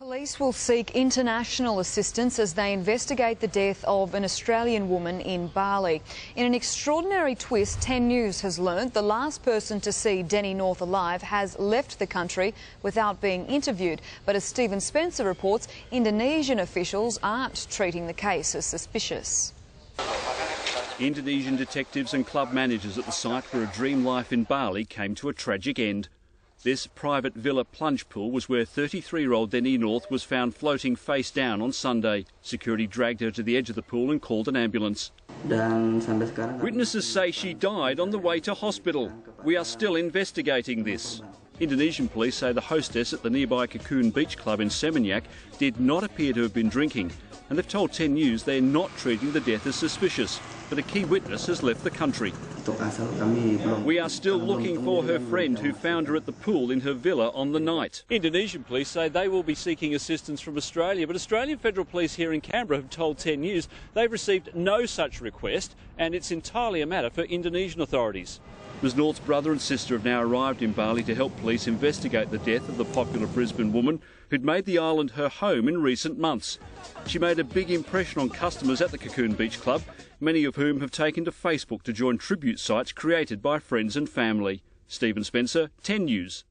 Police will seek international assistance as they investigate the death of an Australian woman in Bali. In an extraordinary twist, 10 News has learnt the last person to see Denny North alive has left the country without being interviewed. But as Stephen Spencer reports, Indonesian officials aren't treating the case as suspicious. Indonesian detectives and club managers at the site where a dream life in Bali came to a tragic end. This private villa plunge pool was where 33 year old Denny North was found floating face down on Sunday. Security dragged her to the edge of the pool and called an ambulance. Witnesses say she died on the way to hospital. We are still investigating this. Indonesian police say the hostess at the nearby Cocoon Beach Club in Seminyak did not appear to have been drinking, and they've told 10 News they're not treating the death as suspicious, but a key witness has left the country. We are still looking for her friend who found her at the pool in her villa on the night. Indonesian police say they will be seeking assistance from Australia, but Australian Federal Police here in Canberra have told 10 News they've received no such request and it's entirely a matter for Indonesian authorities. Ms North's brother and sister have now arrived in Bali to help police investigate the death of the popular Brisbane woman who'd made the island her home in recent months. She made a big impression on customers at the Cocoon Beach Club, many of whom have taken to Facebook to join tribute sites created by friends and family. Stephen Spencer, 10 News.